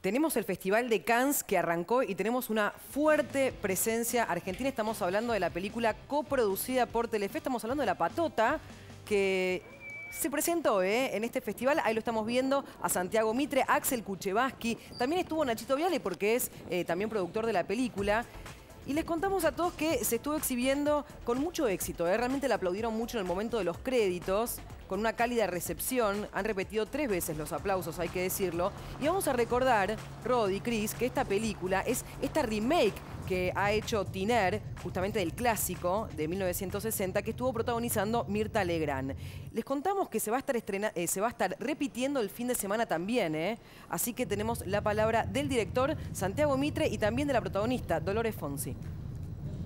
Tenemos el Festival de Cannes que arrancó y tenemos una fuerte presencia argentina. Estamos hablando de la película coproducida por Telefe. Estamos hablando de La Patota, que se presentó ¿eh? en este festival. Ahí lo estamos viendo a Santiago Mitre, Axel Kuchevaski. También estuvo Nachito Viale porque es eh, también productor de la película. Y les contamos a todos que se estuvo exhibiendo con mucho éxito. ¿eh? Realmente la aplaudieron mucho en el momento de los créditos, con una cálida recepción. Han repetido tres veces los aplausos, hay que decirlo. Y vamos a recordar, Rod y Chris, que esta película es esta remake que ha hecho Tiner, justamente del clásico de 1960, que estuvo protagonizando Mirta Legrand. Les contamos que se va a estar, eh, se va a estar repitiendo el fin de semana también, ¿eh? así que tenemos la palabra del director Santiago Mitre y también de la protagonista Dolores Fonsi.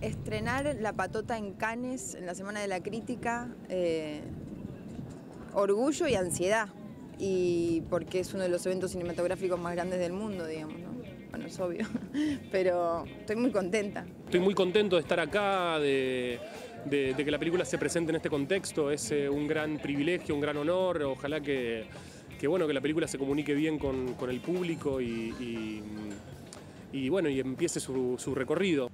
Estrenar La Patota en Cannes en la Semana de la Crítica, eh, orgullo y ansiedad, y porque es uno de los eventos cinematográficos más grandes del mundo, digamos, ¿no? Bueno, es obvio, pero estoy muy contenta. Estoy muy contento de estar acá, de, que la película se presente en este contexto, es eh, un gran privilegio, un gran honor, ojalá que, bueno, que la película se comunique bien con, el público y, bueno, y empiece su recorrido.